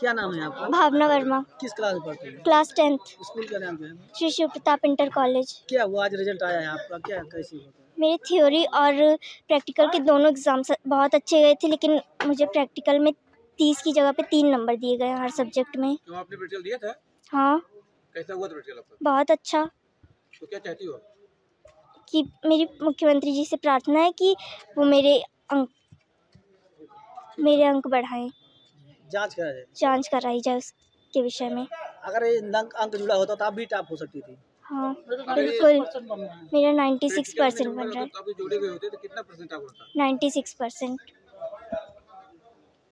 क्या नाम है आपका? भावना वर्मा। किस क्लास में पढ़ते हैं? क्लास टेंथ स्कूल का नाम क्या है? श्री शिव प्रताप इंटर कॉलेज क्या हुआ आज रिज़ल्ट आया है आपका? क्या कैसी होता मेरे थ्योरी और प्रैक्टिकल के दोनों एग्ज़ाम बहुत अच्छे गए थे लेकिन मुझे प्रैक्टिकल में तीस की जगह पे तीन नंबर दिए गए हर सब्जेक्ट में। तो आपने प्रैक्टिकल दिया था? हाँ। कैसा हुआ था प्रैक्टिकल आपका? बहुत अच्छा। तो क्या चाहती हो कि मेरी मुख्यमंत्री जी से प्रार्थना है कि वो मेरे अंक मेरे अंक बढ़ाएँ। जाँच करा जाए जाँच कराई जाए उसके विषय में। अगर ये अंक अंक जुड़ा होता तो आप भी टॉप हो सकती थी। हाँ बिल्कुल। मेरा नाइन्टी सिक्स परसेंट बन रहा है। तो आपके जोड़े गए होते तो कितना परसेंट आपको होता? Ninety six percent